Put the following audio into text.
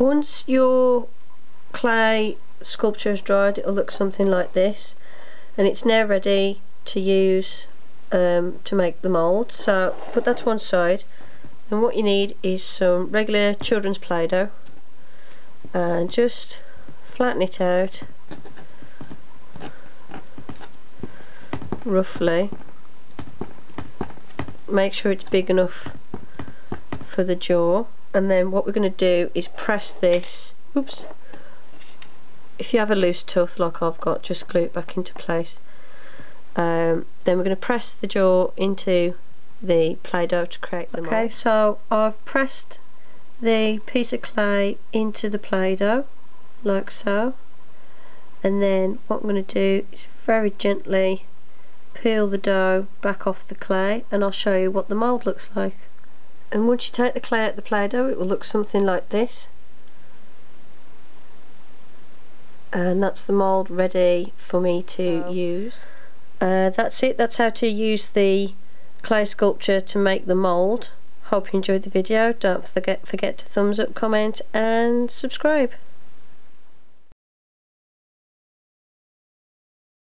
once your clay sculpture is dried it'll look something like this. And it's now ready to use um, to make the mould. So put that to one side. And what you need is some regular children's play-doh. And just flatten it out roughly. Make sure it's big enough for the jaw and then what we're going to do is press this oops if you have a loose tooth like I've got just glue it back into place um, then we're going to press the jaw into the play-doh to create the mould. okay mold. so I've pressed the piece of clay into the play-doh like so and then what I'm going to do is very gently peel the dough back off the clay and I'll show you what the mould looks like and once you take the clay out the play-doh it will look something like this. And that's the mould ready for me to wow. use. Uh, that's it. That's how to use the clay sculpture to make the mould. Hope you enjoyed the video. Don't forget forget to thumbs up comment and subscribe